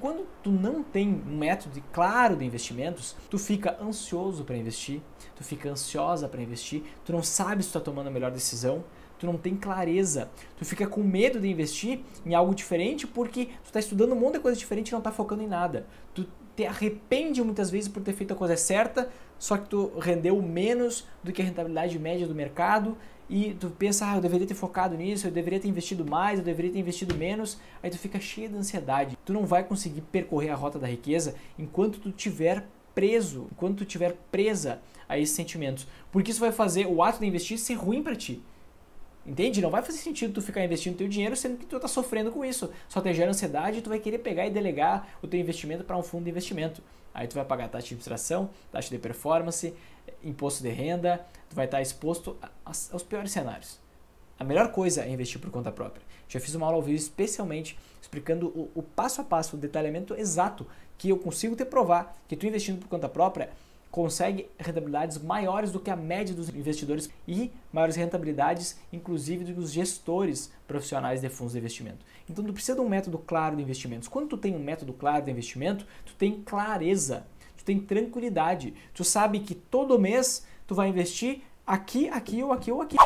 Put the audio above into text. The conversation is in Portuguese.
Quando tu não tem um método claro de investimentos, tu fica ansioso para investir, tu fica ansiosa para investir, tu não sabe se tu está tomando a melhor decisão, tu não tem clareza, tu fica com medo de investir em algo diferente porque tu está estudando um monte de coisa diferente e não está focando em nada. Tu te arrepende muitas vezes por ter feito a coisa certa, só que tu rendeu menos do que a rentabilidade média do mercado e tu pensa, ah, eu deveria ter focado nisso, eu deveria ter investido mais, eu deveria ter investido menos, aí tu fica cheio de ansiedade. Tu não vai conseguir percorrer a rota da riqueza enquanto tu tiver preso, enquanto tu tiver presa a esses sentimentos, porque isso vai fazer o ato de investir ser ruim para ti. Entende? Não vai fazer sentido tu ficar investindo teu dinheiro sendo que tu está sofrendo com isso. Só te gera ansiedade e tu vai querer pegar e delegar o teu investimento para um fundo de investimento. Aí tu vai pagar taxa de administração, taxa de performance, imposto de renda, tu vai estar exposto aos piores cenários. A melhor coisa é investir por conta própria. Já fiz uma aula ao vivo especialmente explicando o, o passo a passo, o detalhamento exato que eu consigo te provar que tu investindo por conta própria consegue rentabilidades maiores do que a média dos investidores e maiores rentabilidades, inclusive dos gestores profissionais de fundos de investimento. Então, tu precisa de um método claro de investimentos. Quando tu tem um método claro de investimento, tu tem clareza, tu tem tranquilidade, tu sabe que todo mês tu vai investir aqui, aqui ou aqui ou aqui.